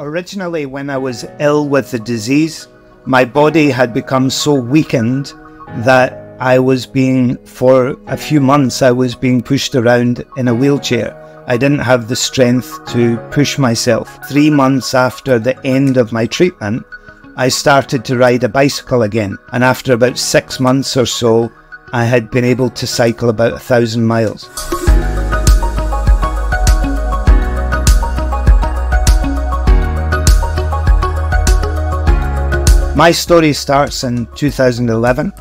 Originally, when I was ill with the disease, my body had become so weakened that I was being, for a few months, I was being pushed around in a wheelchair. I didn't have the strength to push myself. Three months after the end of my treatment, I started to ride a bicycle again. And after about six months or so, I had been able to cycle about a thousand miles. My story starts in 2011.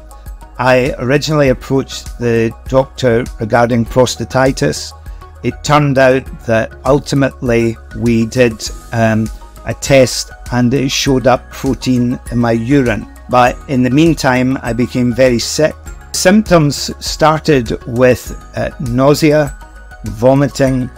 I originally approached the doctor regarding prostatitis. It turned out that ultimately we did um, a test and it showed up protein in my urine. But in the meantime, I became very sick. Symptoms started with uh, nausea, vomiting,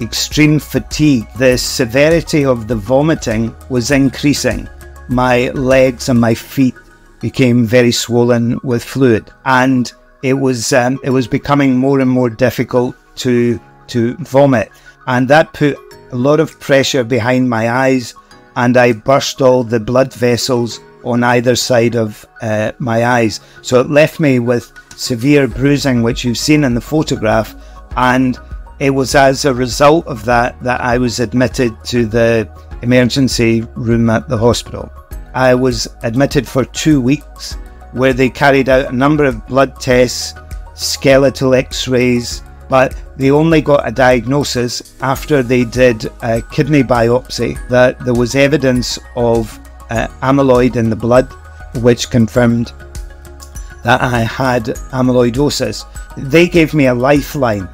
extreme fatigue. The severity of the vomiting was increasing my legs and my feet became very swollen with fluid, and it was um, it was becoming more and more difficult to to vomit, and that put a lot of pressure behind my eyes, and I burst all the blood vessels on either side of uh, my eyes. So it left me with severe bruising, which you've seen in the photograph, and it was as a result of that that I was admitted to the emergency room at the hospital. I was admitted for two weeks where they carried out a number of blood tests, skeletal x rays, but they only got a diagnosis after they did a kidney biopsy that there was evidence of uh, amyloid in the blood, which confirmed that I had amyloidosis. They gave me a lifeline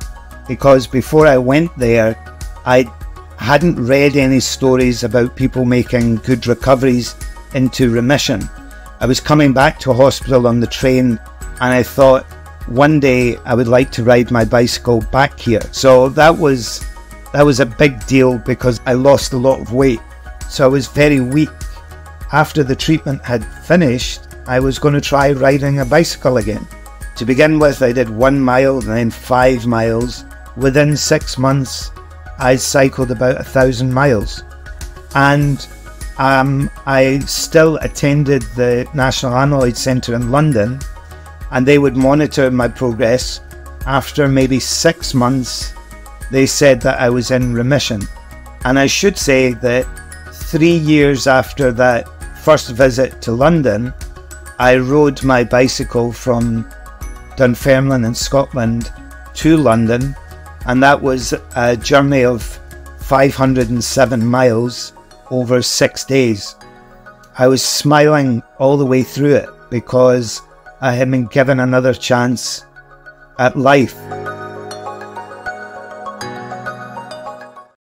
because before I went there, I hadn't read any stories about people making good recoveries into remission. I was coming back to hospital on the train and I thought one day I would like to ride my bicycle back here. So that was that was a big deal because I lost a lot of weight. So I was very weak. After the treatment had finished, I was going to try riding a bicycle again. To begin with, I did one mile and then five miles. Within six months, I cycled about a thousand miles. And um, I still attended the National Amyloid Centre in London, and they would monitor my progress. After maybe six months, they said that I was in remission. And I should say that three years after that first visit to London, I rode my bicycle from Dunfermline in Scotland to London, and that was a journey of 507 miles over six days. I was smiling all the way through it because I had been given another chance at life.